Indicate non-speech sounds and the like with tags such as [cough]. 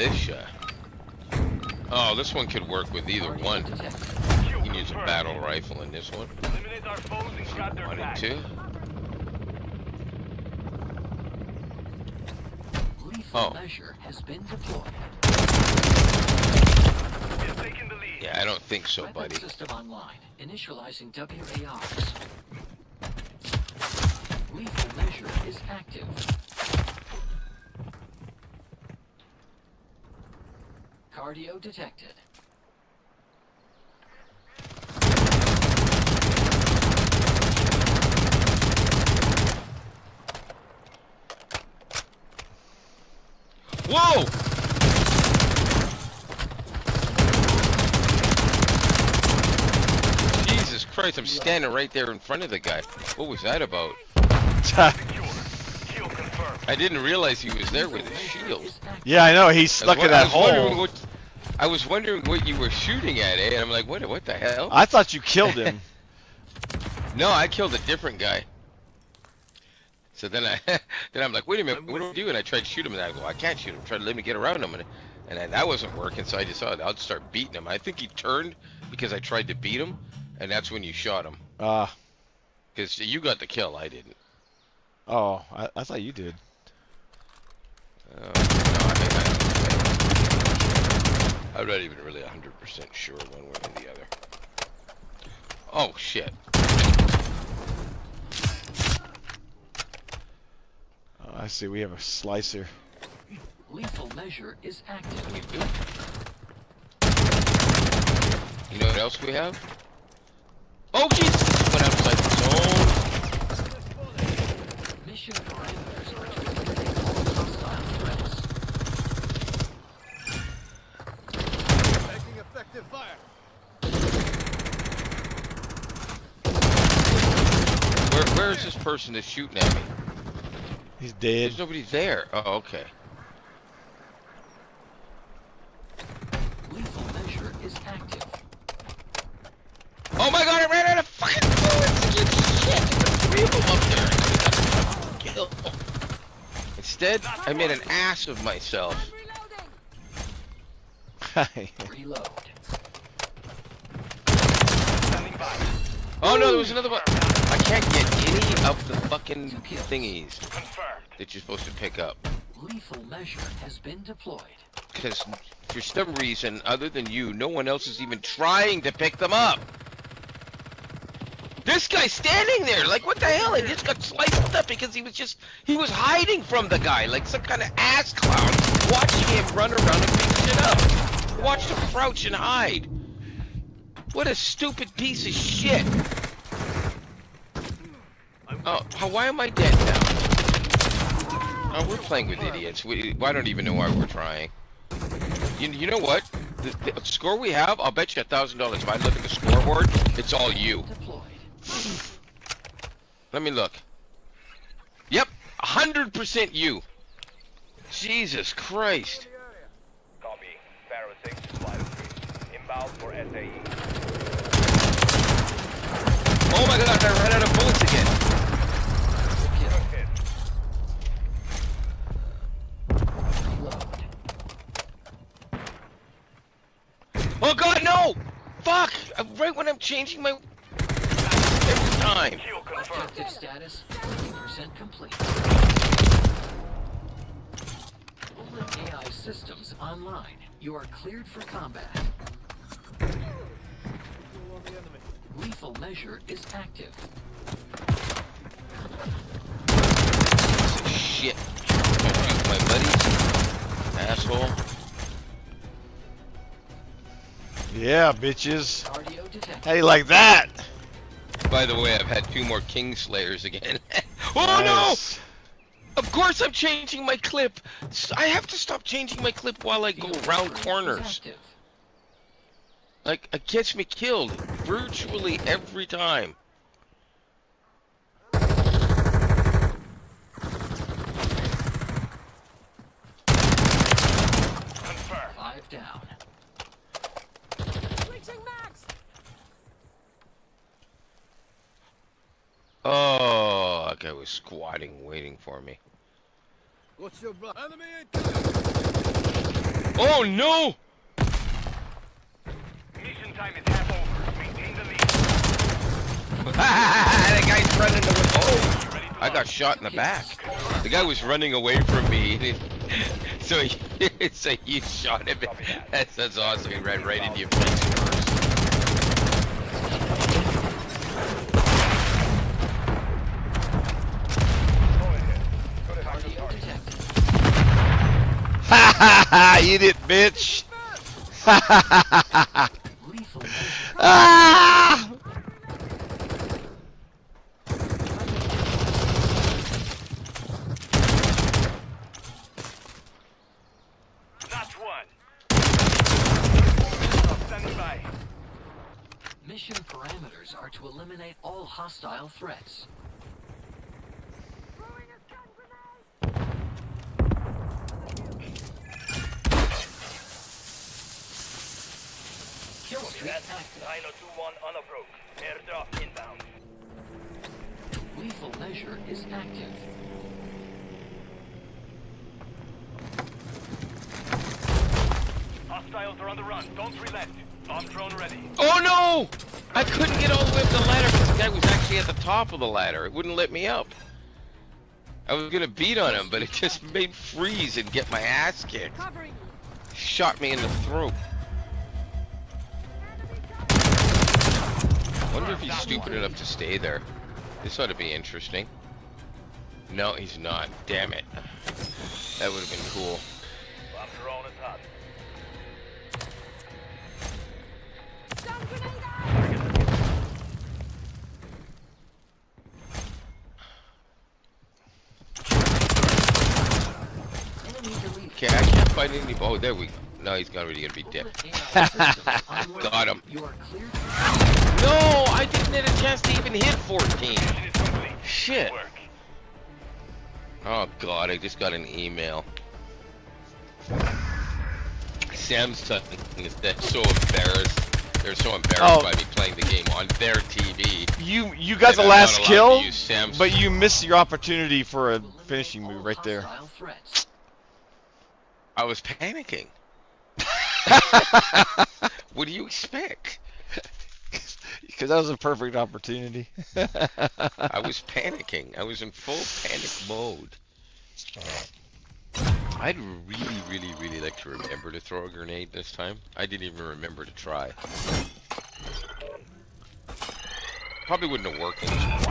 militia. Oh, this one could work with either one. You can use a battle rifle in this one. Eliminate our foes and got their One and two. Oh. measure has been deployed. We have taken the lead. Yeah, I don't think so, buddy. system online. Initializing WARs. Lethal measure is active. Cardio detected. Whoa! Jesus Christ, I'm standing right there in front of the guy. What was that about? Secure. Kill confirmed. I didn't realize he was there with his Measure shield. yeah, I know. He's I was stuck in that was wondering hole. What, I was wondering what you were shooting at, eh? And I'm like, what? What the hell? I thought you killed him. [laughs] No, I killed a different guy. So then I, [laughs] then I'm like, wait a minute, what do I do? And I tried to shoot him, and I go, I can't shoot him. Try to let me get around him, and and I, that wasn't working. So I decided I'll start beating him. I think he turned because I tried to beat him, and that's when you shot him. Ah. Because you got the kill, I didn't. oh, I, I thought you did. Uh, no, I, I, I'm not even really 100% sure one way or the other. Oh shit. Oh, I see. We have a slicer. Lethal measure is active. You do? You know what else we have? Oh Jesus! This went outside the zone. Mission parameters are to eliminate all hostile threats. Making effective fire. Where Where is this person that's shooting at me? He's dead. There's nobody there. Oh, okay. Lethal measure is active. Oh my god! I ran out of fucking bullets! You shit! There's three of them up there. Kill. Instead, I made an ass of myself. [laughs] Reload. Oh no, there was another one. Can't get any of the fucking thingies Confirmed. that you're supposed to pick up. Lethal measure has been deployed. Because for some reason, other than you, no one else is even trying to pick them up. This guy's standing there, like what the hell? He just got sliced up because he was just, he was hiding from the guy, like some kind of ass clown, watching him run around and pick shit up. Watched him crouch and hide. What a stupid piece of shit. Oh, why am I dead now? Oh, we're playing with idiots. We, I don't even know why we're trying. You, you know what? The, the score we have, I'll bet you a thousand dollars. If I look at the scoreboard, it's all you. Let me look. Yep, hundred percent you. Jesus Christ. Copy. Pharaoh 6, flight street. Inbound for SAE. Oh my God, I ran out of bullets again. Kill. First hit. Reload. Oh God, no! Fuck! Uh, Right when I'm changing my every time. Kill confirmed. Objective status 50% complete. Olin AI systems online. You are cleared for combat. Lethal measure is active. Shit. Trying my buddies. Asshole. Yeah, bitches. Cardio [laughs] detected. How you like that? By the way, I've had two more Kingslayers again. [laughs] oh Nice. no! Of course I'm changing my clip. I have to stop changing my clip while I go Field around corners. active. Like, it gets me killed virtually every time. Confirmed. Five down. Oh, that guy was squatting, waiting for me. What's your bro- enemy? Oh no! Mission time is half over. Maintain the lead. [laughs] that guy's running away. Oh! I got shot in the back. The guy was running away from me. [laughs] So he, [laughs] so he shot him. That's, that's awesome. He ran right into your face Eat it, bitch! Ha ha ha ha ha! Ah! That's one. Mission parameters are to eliminate all hostile threats. Kill Copy streak that. active. Silo 2-1 on approach. Airdrop inbound. Lethal measure is active. Hostiles are on the run. Don't relent. Bomb drone ready. Oh no! I couldn't get all the way up the ladder because the guy was actually at the top of the ladder. It wouldn't let me up. I was gonna beat on him, but it just made freeze and get my ass kicked. Shot me in the throat. Wonder if he's stupid enough to stay there. This ought to be interesting. No, he's not. Damn it. That would have been cool. Okay, I can't find any. Oh, there we go. No, he's not really gonna be dead. Bullet AI systems [laughs] unworking. Got him. You are clear. No, I didn't get a chance to even hit 14. Mission is complete. Shit. Oh god, I just got an email. Samsung is they're so embarrassed. They're so embarrassed Oh. by me playing the game on their TV. You you got the I'm last kill, to use Sam's- but you missed your opportunity for a finishing move right there. I was panicking. [laughs] what do you expect? Because that was a perfect opportunity. I was panicking. I was in full panic mode. I'd really, really, really like to remember to throw a grenade this time. I didn't even remember to try. Probably wouldn't have worked in this environment.